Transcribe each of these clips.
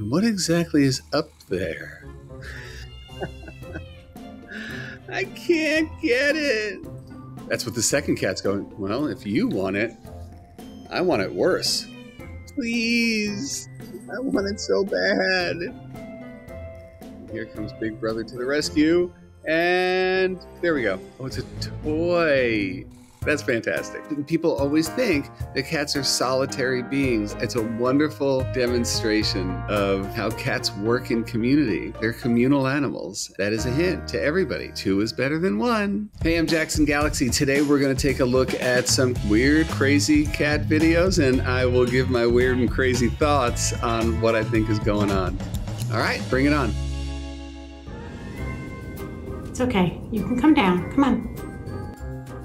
What exactly is up there? I can't get it. That's what the second cat's going. Well, if you want it, I want it worse. Please. I want it so bad. Here comes Big Brother to the rescue. And there we go. Oh, it's a toy. That's fantastic. People always think that cats are solitary beings. It's a wonderful demonstration of how cats work in community. They're communal animals. That is a hint to everybody. Two is better than one. Hey, I'm Jackson Galaxy. Today we're going to take a look at some weird, crazy cat videos, and I will give my weird and crazy thoughts on what I think is going on. All right, bring it on. It's okay. You can come down. Come on.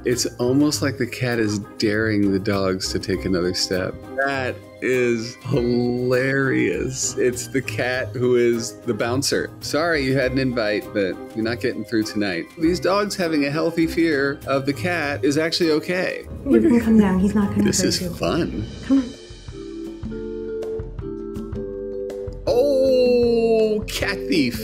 It's almost like the cat is daring the dogs to take another step. That is hilarious. It's the cat who is the bouncer. Sorry you had an invite, but you're not getting through tonight. These dogs having a healthy fear of the cat is actually okay. You can come down. He's not going to This is you. fun. Come on. Oh, cat thief.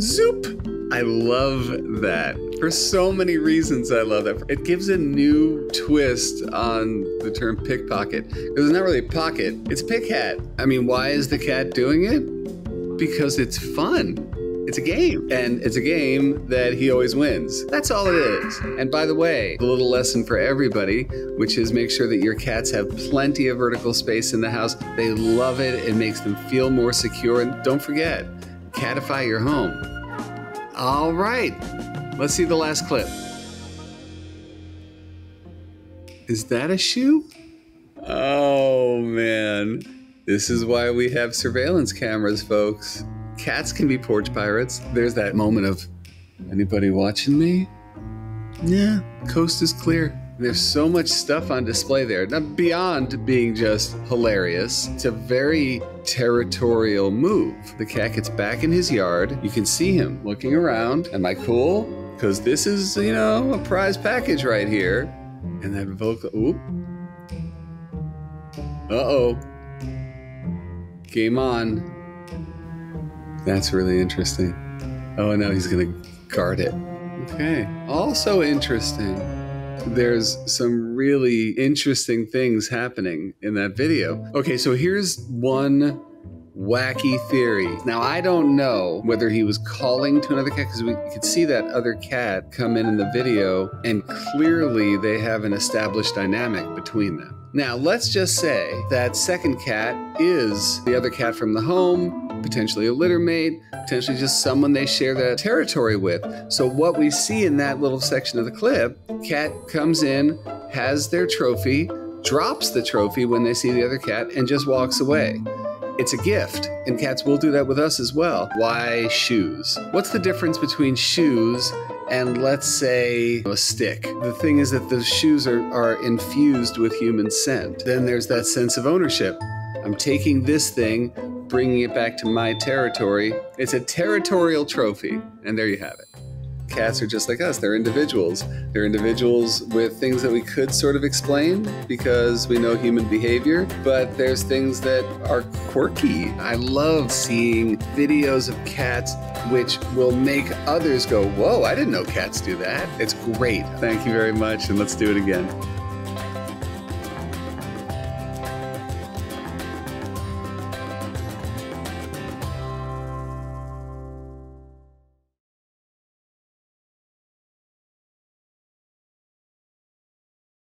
Zoop. I love that. For so many reasons, I love that. It gives a new twist on the term pickpocket. It's not really pocket, it's pick hat. I mean, why is the cat doing it? Because it's fun. It's a game, and it's a game that he always wins. That's all it is. And by the way, a little lesson for everybody, which is make sure that your cats have plenty of vertical space in the house. They love it, it makes them feel more secure. And don't forget, catify your home. All right, let's see the last clip. Is that a shoe? Oh man. This is why we have surveillance cameras, folks. Cats can be porch pirates. There's that moment of anybody watching me? Yeah, coast is clear. There's so much stuff on display there. Now, beyond being just hilarious, it's a very territorial move. The cat gets back in his yard. You can see him looking around. Am I cool? Because this is, you know, a prize package right here. And that vocal. Oop. Uh oh. Game on. That's really interesting. Oh, now he's gonna guard it. Okay. Also interesting. There's some really interesting things happening in that video. Okay, so here's one wacky theory. Now, I don't know whether he was calling to another cat because we could see that other cat come in in the video, and clearly they have an established dynamic between them. Now, let's just say that second cat is the other cat from the home, potentially a litter mate, potentially just someone they share the territory with. So, what we see in that little section of the clip, cat comes in, has their trophy, drops the trophy when they see the other cat, and just walks away. It's a gift, and cats will do that with us as well. Why shoes? What's the difference between shoes and, let's say, a stick? The thing is that the shoes are, are infused with human scent. Then there's that sense of ownership. I'm taking this thing, bringing it back to my territory. It's a territorial trophy, and there you have it. Cats are just like us. They're individuals. They're individuals with things that we could sort of explain because we know human behavior, but there's things that are quirky. I love seeing videos of cats which will make others go, Whoa, I didn't know cats do that. It's great. Thank you very much, and let's do it again.